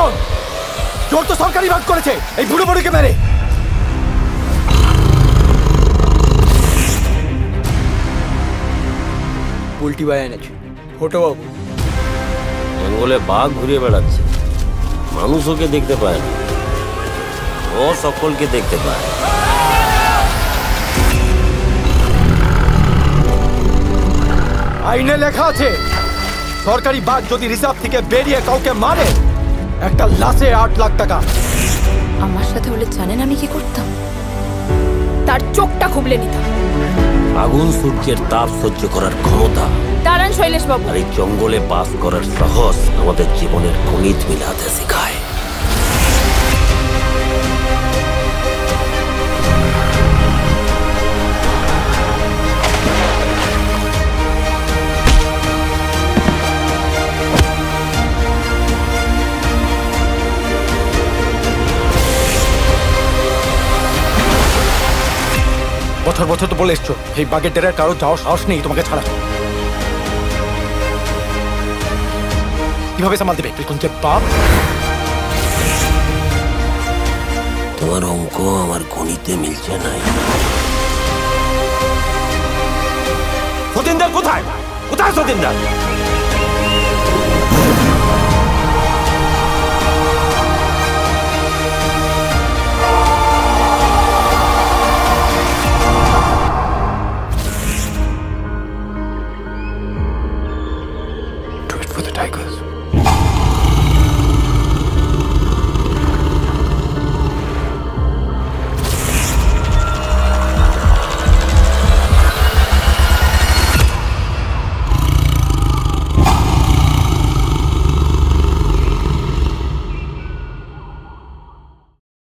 চোর চোর তো সরকারি ভাগ করেছে। এই বুড়ো বুড়িকে মেরে। পোল্ট্রি বাই এনেছি। ফটো বাবু জঙ্গলে বাঘ ঘুরে বেড়াচ্ছে। মানুষ ওকে দেখতে পায় না। ও সকলকে দেখতে পায়। আইনে লেখা আছে সরকারি বাঘ যদি রিজার্ভ থেকে বেরিয়ে কাউকে মারে একটা লাশে আট লাখ টাকা। আমার সাথে হলে জানেন আমি কি করতাম? তার চোখটা খুবলে নিতাম। আগুন সূর্যের তাপ সহ্য করার ক্ষমতা দাঁড়ান শৈলেশ বাবু। আর এই জঙ্গলে বাস করার সাহস আমাদের জীবনের গণিত মিলাতে শেখায়। বছর বছর তো বলে এসছো। এই বাগের ডেরার কারও যাওয়ার সাহস নেই তোমাকে ছাড়া। কীভাবে সামাল দেবে? তুই কোন পাপ। বাপ তোমার অঙ্ক আমার গণিতে মিলছে নাই সতীন্দার কোথায়? কোথায় সতীন্দার? for the Tigers.